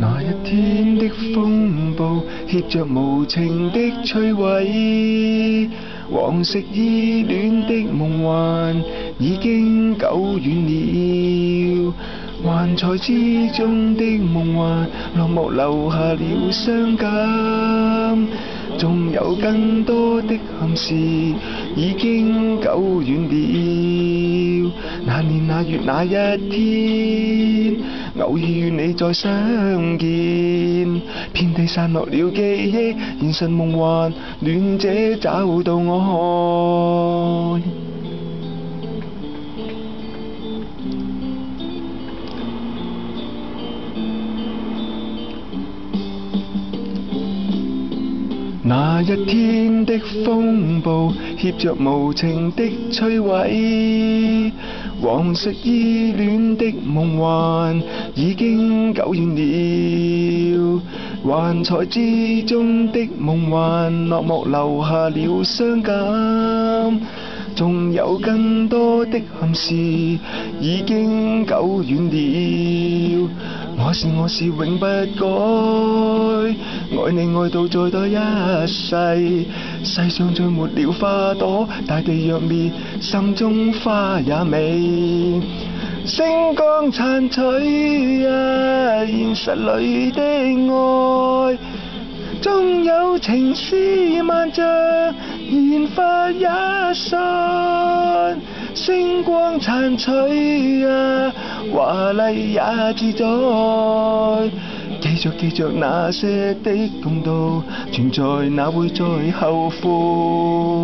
那一天的风暴，携着无情的摧毁。黄色依恋的梦幻，已经久远了。幻彩之中的梦幻，落幕留下了伤感。纵有更多的憾事，已经久远了。那年那月那一天。偶遇与你再相见，遍地散落了记忆，现实梦幻，恋者找到我。那一天的风暴，携着无情的摧毁，往昔依恋的梦幻已经久远了，幻彩之中的梦幻落寞留下了伤感，仲有更多的憾事已经久远了。我是我是永不改，爱你爱到再多一世。世上再没了花朵，大地若灭，心中花也美。星光灿璀啊，现实里的爱，纵有情丝万丈，燃发一生。光残馀啊，华丽也自在。记着记着那些的共度，存在哪会再后悔？